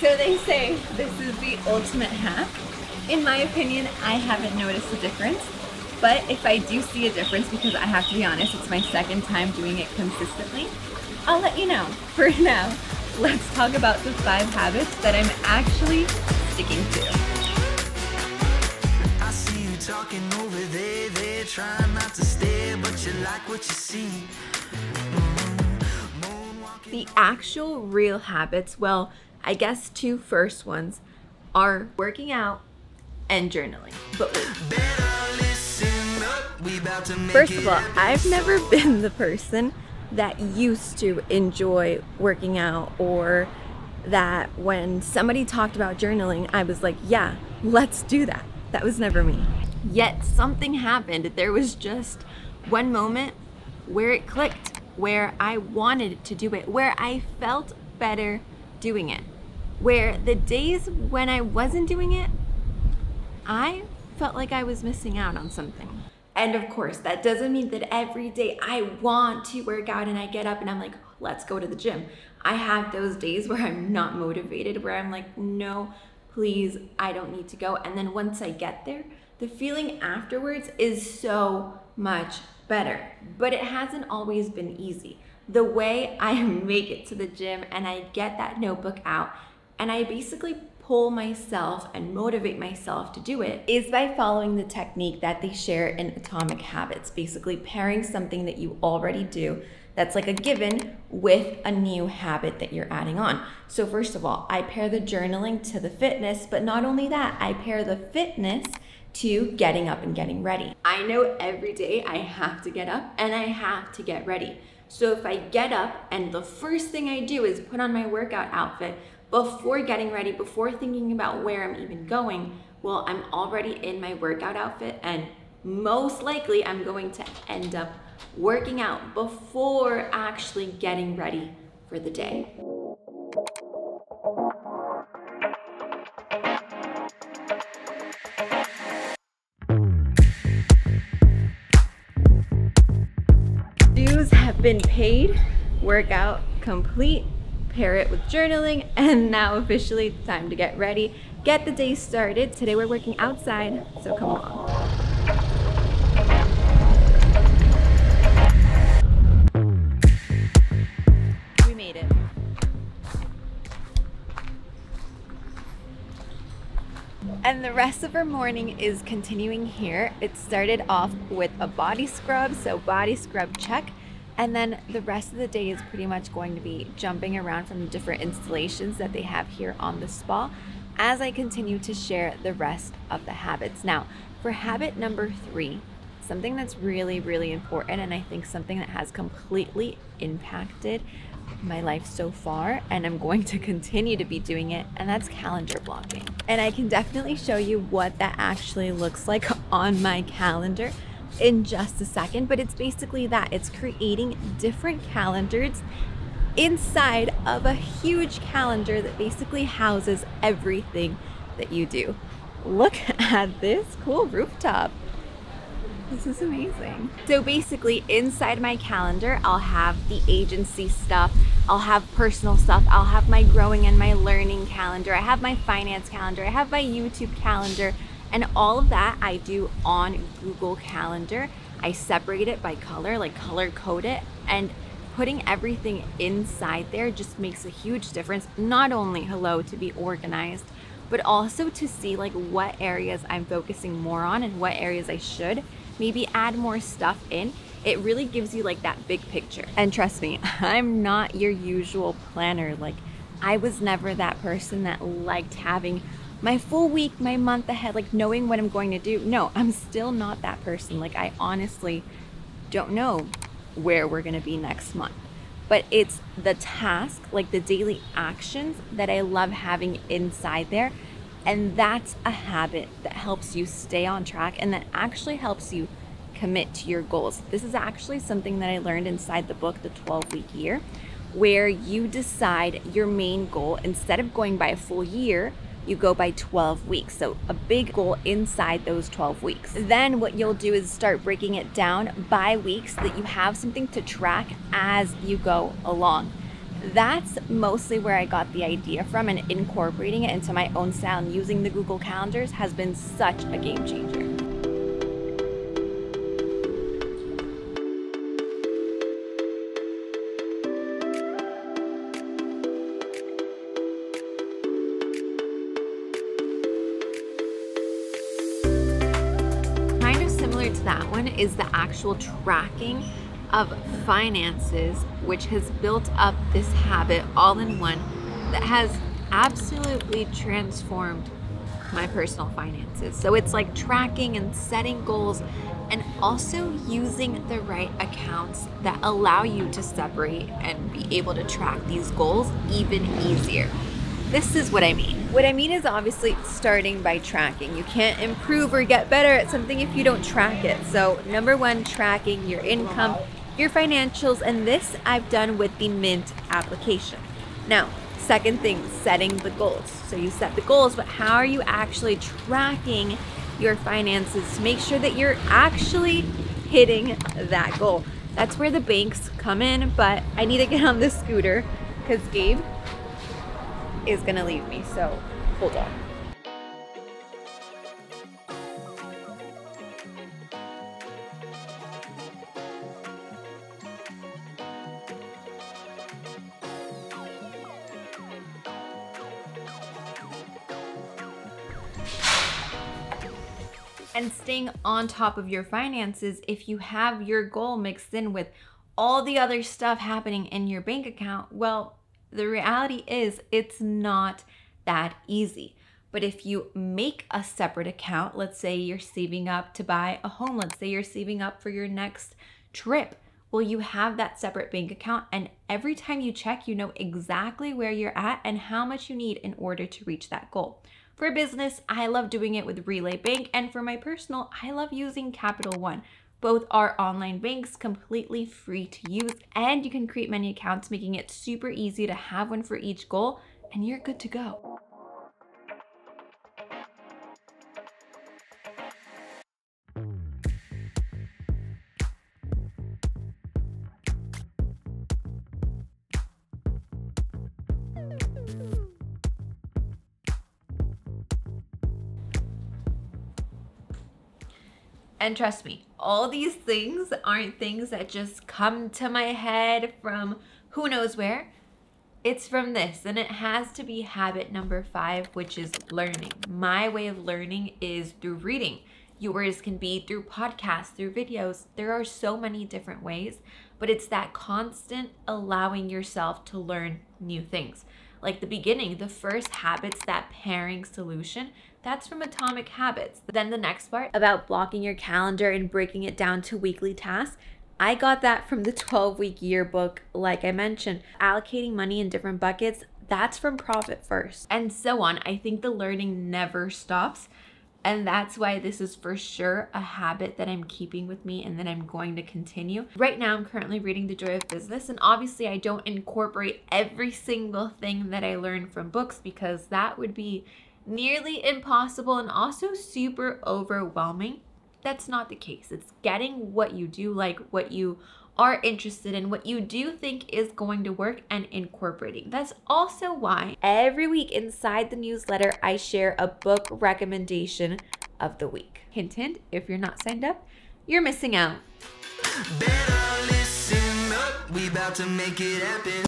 So they say this is the ultimate hack. In my opinion, I haven't noticed a difference. But if I do see a difference, because I have to be honest, it's my second time doing it consistently, I'll let you know. For now, let's talk about the five habits that I'm actually sticking to. I see you talking over there, there, trying not to stare, but you like what you see. The actual real habits, well, I guess two first ones are working out and journaling. But wait, First of all. I've never been the person that used to enjoy working out or that when somebody talked about journaling, I was like, yeah, let's do that. That was never me. Yet something happened. There was just one moment where it clicked, where I wanted to do it, where I felt better doing it. Where the days when I wasn't doing it, I felt like I was missing out on something. And of course, that doesn't mean that every day I want to work out and I get up and I'm like, let's go to the gym. I have those days where I'm not motivated, where I'm like, no, please, I don't need to go. And then once I get there, the feeling afterwards is so much better. But it hasn't always been easy. The way I make it to the gym and I get that notebook out and I basically pull myself and motivate myself to do it is by following the technique that they share in Atomic Habits, basically pairing something that you already do that's like a given with a new habit that you're adding on. So, first of all, I pair the journaling to the fitness, but not only that, I pair the fitness to getting up and getting ready. I know every day I have to get up and I have to get ready. So if I get up and the first thing I do is put on my workout outfit before getting ready, before thinking about where I'm even going, well, I'm already in my workout outfit and most likely I'm going to end up working out before actually getting ready for the day. Dues have been paid, workout complete, pair it with journaling, and now officially time to get ready. Get the day started. Today we're working outside, so come along. We made it. And the rest of our morning is continuing here. It started off with a body scrub, so body scrub check. And then the rest of the day is pretty much going to be jumping around from the different installations that they have here on the spa as I continue to share the rest of the habits. Now, for habit number three, something that's really, really important, and I think something that has completely impacted my life so far, and I'm going to continue to be doing it, and that's calendar blocking. And I can definitely show you what that actually looks like on my calendar in just a second, but it's basically that it's creating different calendars inside of a huge calendar that basically houses everything that you do. Look at this cool rooftop. This is amazing. So basically, inside my calendar, I'll have the agency stuff, I'll have personal stuff, I'll have my growing and my learning calendar, I have my finance calendar, I have my YouTube calendar, and all of that I do on Google Calendar. I separate it by color, like color code it, and putting everything inside there just makes a huge difference. Not only, hello, to be organized, but also to see like what areas I'm focusing more on and what areas I should maybe add more stuff in. It really gives you like that big picture. And trust me, I'm not your usual planner. Like, I was never that person that liked having my full week, my month ahead, like knowing what I'm going to do. No, I'm still not that person. Like, I honestly don't know where we're going to be next month. But it's the task, like the daily actions that I love having inside there. And that's a habit that helps you stay on track and that actually helps you commit to your goals. This is actually something that I learned inside the book, The 12 Week Year, where you decide your main goal instead of going by a full year, you go by 12 weeks. So a big goal inside those 12 weeks. Then what you'll do is start breaking it down by weeks so that you have something to track as you go along. that's mostly where I got the idea from, and incorporating it into my own style and using the Google Calendars has been such a game changer. To that one is the actual tracking of finances, which has built up this habit all in one that has absolutely transformed my personal finances. So it's like tracking and setting goals and also using the right accounts that allow you to separate and be able to track these goals even easier. This is what I mean. What I mean is obviously starting by tracking. You can't improve or get better at something if you don't track it. So, number one, tracking your income, your financials, and this I've done with the Mint application. Now, second thing, setting the goals. So, you set the goals, but how are you actually tracking your finances to make sure that you're actually hitting that goal? That's where the banks come in, but I need to get on this scooter because Gabe is gonna leave me, so hold on. And staying on top of your finances, if you have your goal mixed in with all the other stuff happening in your bank account, well, the reality is it's not that easy. But if you make a separate account, let's say you're saving up to buy a home, let's say you're saving up for your next trip, well, you have that separate bank account. And every time you check, you know exactly where you're at and how much you need in order to reach that goal. For business, I love doing it with Relay Bank. And for my personal, I love using Capital One. Both are online banks, completely free to use, and you can create many accounts, making it super easy to have one for each goal, and you're good to go. And trust me, all these things aren't things that just come to my head from who knows where. It's from this, and it has to be habit number five, which is learning. My way of learning is through reading. Yours can be through podcasts, through videos. There are so many different ways, but it's that constant allowing yourself to learn new things. Like the beginning, the first habits, that pairing solution, that's from Atomic Habits. Then the next part about blocking your calendar and breaking it down to weekly tasks. I got that from the 12 week yearbook, like I mentioned. Allocating money in different buckets, that's from Profit First, and so on. I think the learning never stops. And that's why this is for sure a habit that I'm keeping with me and that I'm going to continue. Right now, I'm currently reading The Joy of Business, and obviously, I don't incorporate every single thing that I learned from books because that would be nearly impossible and also super overwhelming. That's not the case. It's getting what you do like, what you are interested in, what you do think is going to work, and incorporating. That's also why every week inside the newsletter, I share a book recommendation of the week. Hint, hint, if you're not signed up, you're missing out.